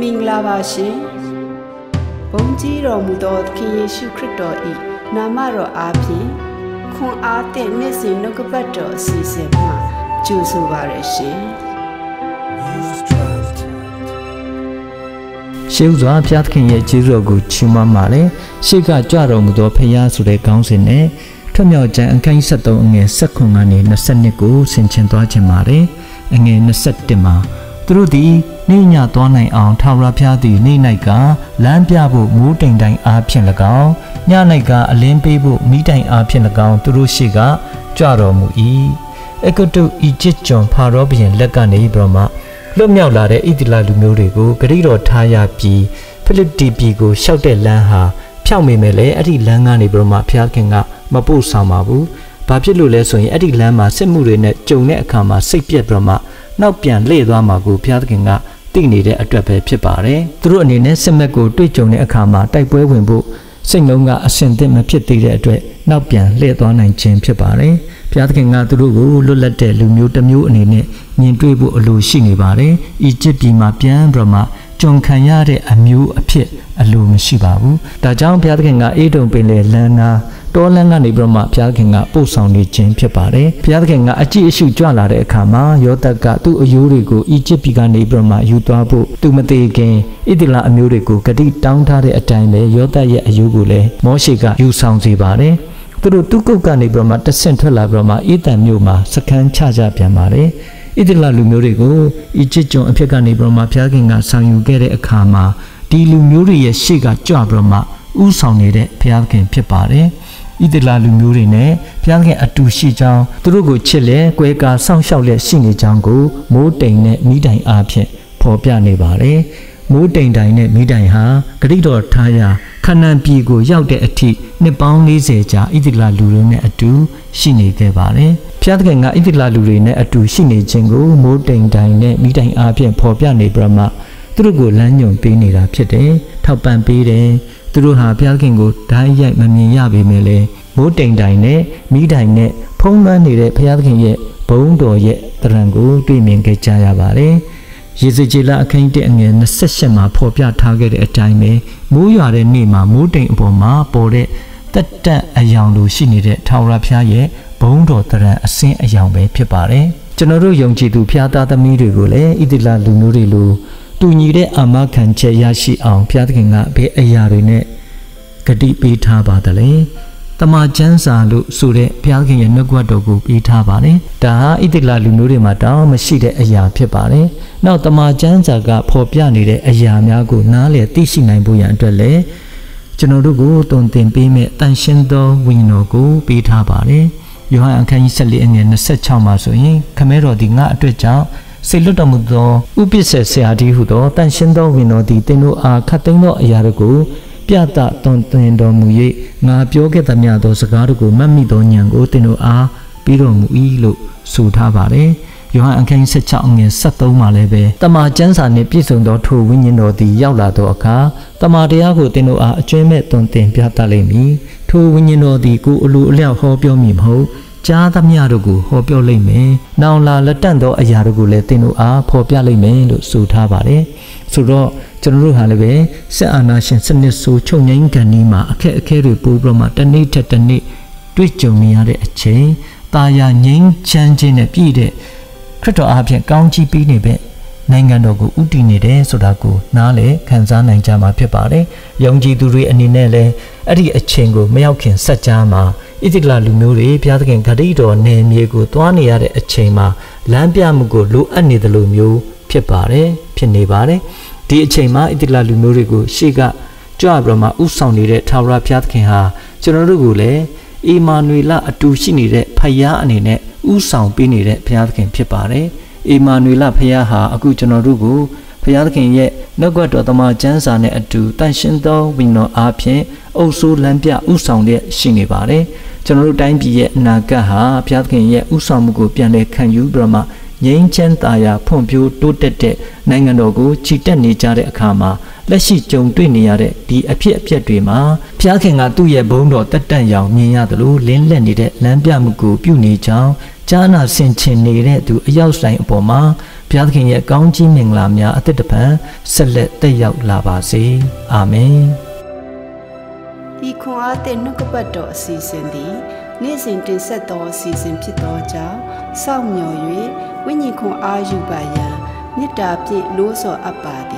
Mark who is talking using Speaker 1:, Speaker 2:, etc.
Speaker 1: မင်္ဂလာပါရှင်ဘုန်းကြီးတော်မူသောသခင်ယေရှုခရစ်တော်၏နာမတော်အားဖြင့်ခွန်အားသည့်နေ့စဉ်နှုတ်ကပတ်တော်အစီအစဉ်မှာကြိုဆိုပါရရှင်
Speaker 2: ရှေးဥစွာဘုရားသခင်ရဲ့ကျေးဇူးတော်ကိုချီးမွမ်းပါတယ်ရှေးကကြွတော်မူသောဖခင်ဆိုတဲ့ခေါင်းစဉ်နဲ့ထွမြောက်ကျမ်းအကိုင်း73အငယ်16ကနေ22ကိုဆင်ခြင်သွားခြင်းပါတယ်အငယ်21မှာ သူတို့သည်နေညသွားနိုင်အောင်ထာဝရဘုရားသည်နေ၌ကလမ်းပြဖို့မိုးတိမ်တိုင်အားဖြင့်၎င်းည၌ကအလင်းပေးဖို့မိတိုင်အားဖြင့်၎င်းသူတို့ရှိကကြွတော်မူ၏အကတုအီဂျစ်ကျွန်ဖာရောဘုရင်လက်ကနေပြီးတော့မှလွတ်မြောက်လာတဲ့ဣသလလူမျိုးတွေကိုဂရိတော်ထားရပြီးဖိလိပ္တိပြည်ကိုရှောက်တဲ့လမ်းဟာဖြောက်မိမယ်လေအဲ့ဒီလမ်းကနေပြီးတော့မှဘုရားခင်ကမပို့ဆောင်ပါဘူး။ဘာဖြစ်လို့လဲဆိုရင်အဲ့ဒီလမ်းမှာစစ်မှုတွေနဲ့ကြုံတဲ့အခါမှာစိတ်ပြက်ပြီးတော့မှ နောက်ပြန်လှည့်သွားမှာကိုဘုရားသခင်ကသိနေတဲ့အတွက်ပဲဖြစ်ပါတယ်။သူတို့အနေနဲ့စစ်မက်ကိုတွေ့ကြုံတဲ့အခါမှာတိုက်ပွဲဝင်ဖို့စိတ်နှလုံးကအဆင်သင့်မဖြစ်သေးတဲ့အတွက်နောက်ပြန်လှည့်သွားနိုင်ခြင်းဖြစ်ပါတယ်။ဘုရားသခင်ကသူတို့ကိုလွတ်လပ်တဲ့လူမျိုးတစ်မျိုးအနေနဲ့မြင်တွေ့ဖို့အလိုရှိနေပါတယ်။အီဂျစ်ပြည်မှာပြန်ပြီးမှကြုံခံရတဲ့အမျိုးအဖြစ်အလိုမရှိပါဘူး။ဒါကြောင့်ဘုရားသခင်ကအေးတုံပင်လေလန်းနာ တောလန်းကနေပြီးတော့မှဘုရားသခင်ကပို့ဆောင်နေခြင်းဖြစ်ပါတယ်။ဘုရားသခင်ကအကြည့်အရှုကြွလာတဲ့အခါမှာယောသက်ကသူ့အယိုးတွေကိုအီဂျစ်ပြည်ကနေပြီးတော့မှယူသွားဖို့သူမသေးခင်ဣသလအမျိုးတွေကိုဂတိတောင်းထားတဲ့အတိုင်းပဲယောသက်ရဲ့အယိုးကိုလည်းမောရှေကယူဆောင်စေပါတယ်။သူတို့တုကုတ်ကနေပြီးတော့မှတဆင့်ထွက်လာပြီးတော့မှအေးတန်မြို့မှာစခန်းချကြပြန်ပါတယ်။ဣသလလူမျိုးတွေကိုအီဂျစ်ကျွန်းအဖြစ်ကနေပြီးတော့မှဘုရားခင်ကဆောင်ယူခဲ့တဲ့အခါမှာဒီလူမျိုးတွေရဲ့ရှေ့ကကြွပြီးတော့မှဥဆောင်နေတဲ့ဘုရားခင်ဖြစ်ပါတယ်။ ဣသလလူမျိုးတွေနဲ့ဘုရားခင်အတူရှိကြောင်းသူတို့ကိုချစ်လဲ၊ကွဲကာစောင့်ရှောက်လက်ရှိနေကြောင်းကိုမိုးတိမ်နဲ့မိတိုင်အားဖြင့်ဖော်ပြနေပါတယ်။မိုးတိမ်တိုင်နဲ့မိတိုင်ဟာဂရိတော်ထားရာခဏံပြည်ကိုရောက်တဲ့အထိနှစ်ပေါင်း40ကြာဣသလလူတွေနဲ့အတူရှိနေခဲ့ပါတယ်။ဘုရားသခင်ကဣသလလူတွေနဲ့အတူရှိနေခြင်းကိုမိုးတိမ်တိုင်နဲ့မိတိုင်အားဖြင့်ဖော်ပြနေပြမှသူတို့ကိုလမ်းညွှန်ပေးနေတာဖြစ်တယ်။ထောက်ပံ့ပေးတယ်။ သူတို့ဟာဘုရားခင်ကိုဓာတ်ရိုက်မမြင်ရပေမဲ့လည်းမိုးတိမ်တိုင်နဲ့မိတိုင်နဲ့ဖုံးလွှမ်းနေတဲ့ဘုရားခင်ရဲ့ဘုံတော်ရဲ့တရံကိုတွေ့မြင်ခဲ့ကြရပါတယ်။ရေစကြည်လအခင်းတဲ့အငယ်28မှာဖော်ပြထားခဲ့တဲ့အတိုင်းပဲမိုးရွာတဲ့နေ့မှာမိုးတိမ်အပေါ်မှာပေါ်တဲ့တက်တက်အယောင်လိုရှိနေတဲ့ထာဝရဘုရားရဲ့ဘုံတော်တရံအစင်းအယောင်ပဲဖြစ်ပါတယ်။ကျွန်တော်တို့ယုံကြည်သူဖျားသားသမီးတွေကိုလည်းဣတိလလူမျိုးတွေလို တူညီတဲ့အာမခံချက်ရရှိအောင်ဘုရားသခင်ကဘယ်အရာတွေနဲ့ဂတိပေးထားပါသလဲတမန်ကျမ်းစာလို့ဆိုတဲ့ဘုရားခင်ရဲ့နှုတ်ကပတ်တော်ကိုပေးထားပါတယ်။ဒါဟာဣတိလလူမျိုးတွေမှာတောင်းမရှိတဲ့အရာဖြစ်ပါတယ်။နောက်တမန်ကျမ်းစာကဖော်ပြနေတဲ့အရာများကိုနားလည်သိရှိနိုင်ဖို့ရန်အတွက်လည်းကျွန်တော်တို့ကိုတုံသင်ပေးမဲ့တန်ရှင်းသောဝိညာဉ်တော်ကိုပေးထားပါတယ်။ယောဟန်အခန်းကြီး14အငယ်26မှာဆိုရင်ခမဲတော်ဒီငါအတွက်ကြောင့် စေလွတ်တော်မူသောဥပစ္စေဆရာကြီးဟုသောတန်ရှင်းသောဝိညာဉ်တော်သည်သင်တို့အားခတ်သိမ်းသောအရာတို့ကိုပြတသွန်သင်တော်မူ၍ငါပြောခဲ့သမျှသောစကားတို့ကိုမှတ်မိသောဉာဏ်ကိုသင်တို့အားပြီးတော်မူ၏လို့ဆိုထားပါတယ်။ယောဟန်အခန်း16အငယ်73မှာလည်းပဲတမန်ကျမ်းစာနှင့်ပြည့်စုံသောထိုဝိညာဉ်တော်သည်ရောက်လာသောအခါတမန်တရားကိုသင်တို့အားအကျွမ်းမဲ့သွန်သင်ပြသလိမ့်မည်။ထိုဝိညာဉ်တော်သည်ကိုယ်အလိုအလျောက်ဟောပြောမည်မဟုတ် ကြားသမျှတို့ကိုဟောပြောလိမ့်မယ်။နောင်လာလက်တန့်သောအရာတို့ကိုလည်းသင်တို့အားဖော်ပြလိမ့်မယ်လို့ဆိုထားပါတယ်။ဆိုတော့ကျွန်တော်တို့ဟာလည်းပဲဆက်အာနာရှင်စနစ်ဆိုချုပ်ငိမ့်ကန်ဒီမှာအခက်အခဲတွေပိုးပြီးတော့မှတစ်နေ့ထက်တစ်နေ့တွေ့ကြုံနေရတဲ့အချိန်တာယာငိမ့်ချမ်းခြင်းနဲ့ပြည့်တဲ့ခရစ်တော်အားဖြင့်ကောင်းချီးပေးနေပဲနိုင်ငံတော်ကိုဥတည်နေတယ်ဆိုတာကိုနားလည်ခံစားနိုင်ကြမှာဖြစ်ပါတယ်။ယုံကြည်သူတွေအနေနဲ့လည်းအဲ့ဒီအချိန်ကိုမရောက်ခင်ဆက်ကြားမှာ ဣတိကလလူမျိုးတွေဘုရားသခင်ဂတိတော်နယ်မြေကိုသွားနေရတဲ့အချိန်မှာလမ်းပြမှုကိုလိုအပ်နေတယ်လို့မျိုးဖြစ်ပါတယ်ဖြစ်နေပါတယ်ဒီအချိန်မှာဣတိကလလူမျိုးတွေကိုရှေ့ကကြွပြီးမှဥဆောင်နေတဲ့ထာဝရဘုရားသခင်ဟာကျွန်တော်တို့ကိုလည်းအီမာနွေလအတူရှိနေတဲ့ဖယားအနေနဲ့ဥဆောင်ပေးနေတဲ့ဘုရားသခင်ဖြစ်ပါတယ်အီမာနွေလဖယားဟာအခုကျွန်တော်တို့ကိုဘုရားသခင်ရဲ့နှုတ်ကပတ်တော်တမန်ကျမ်းစာနဲ့အတူတန်ရှင်းသောဝိညာဉ်အားဖြင့် အုပ်ဆိုးလမ်းပြဥဆောင်တဲ့ရှိနေပါတယ်ကျွန်တော်တို့တိုင်းပြည်ရဲ့အနာဂတ်ဟာဘုရားသခင်ရဲ့ဥဆောင်မှုကိုပြန်လည်ခံယူပြီးမှငြိမ်းချမ်းသာယာဖွံ့ဖြိုးတိုးတက်တဲ့နိုင်ငံတော်ကိုချီတက်နေကြတဲ့အခါမှာလက်ရှိကြုံတွေ့နေရတဲ့ဒီအဖြစ်အပျက်တွေမှာဘုရားခင်ကသူ့ရဲ့ဘုန်းတော်တက်တန့်ရောင်မြင်ရသလိုလင်းလက်နေတဲ့လမ်းပြမှုကိုပြုနေကြောင်းကြားနာဆင်ခြင်နေတဲ့သူအရောက်ဆိုင်အပေါ်မှာဘုရားသခင်ရဲ့ကောင်းကြီးမင်္ဂလာများအသက်တပံဆက်လက်တက်ရောက်လာပါစေအာမင်
Speaker 1: ဤခွန်အားသည့်နှုတ်ကပတ်တော်အစီအစဉ်သည်နေ့စဉ်တင်ဆက်သောအစီအစဉ်ဖြစ်သောကြောင့်စောင့်မျှော်၍ဝိညာဉ်ခွန်အားယူပါရန်မေတ္တာဖြင့်လို့ဆော်အပ်ပါသည်